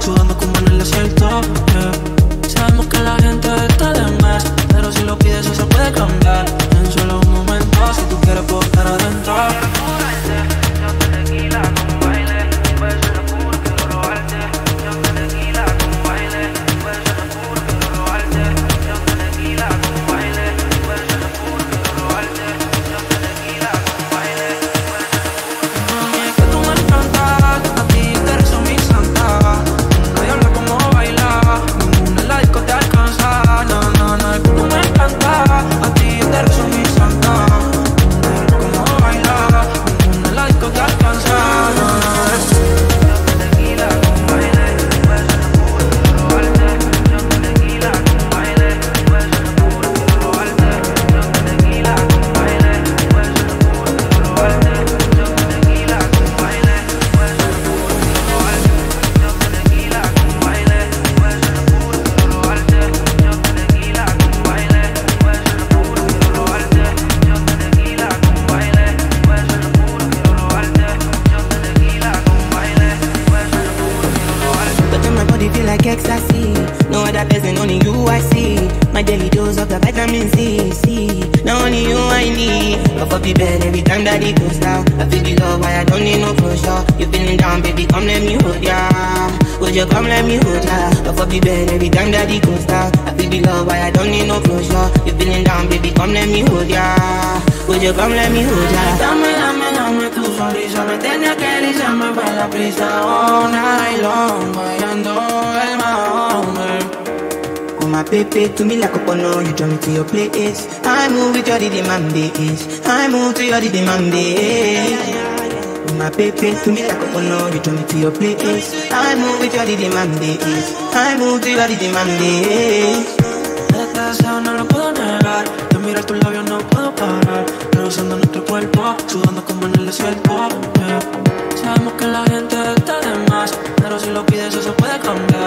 Sudando como en el desierto vitamin C, C. Now only you I need. Up up be bed every time that it goes down. I feel the love, why I don't need no pressure. You feeling down, baby, come let me hold ya. Would you come let me hold ya? Up up be bed every time that it goes down. I feel the love, why I don't need no pressure. You feeling down, baby, come let me hold ya. Would you come let me hold ya? Dame, dame, dame tu sonrisa, me tenía que alisarme para la prisa all night long, bailando el mahombre. my baby To me like a porno, you draw me to your place. I move with your rhythm and bass I move to your rhythm and My baby, to me like a porno, you draw me to your place. I move with your rhythm and bass I move to your rhythm and Este no lo puedo negar. Yo miro tus labios, no puedo parar. Rozando nuestro cuerpo, sudando como en el desierto. Yeah. Sabemos que la gente está de más Pero si lo pides eso puede cambiar.